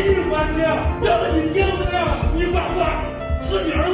你戚关系，要是你爹都这样，你管不管？是你儿。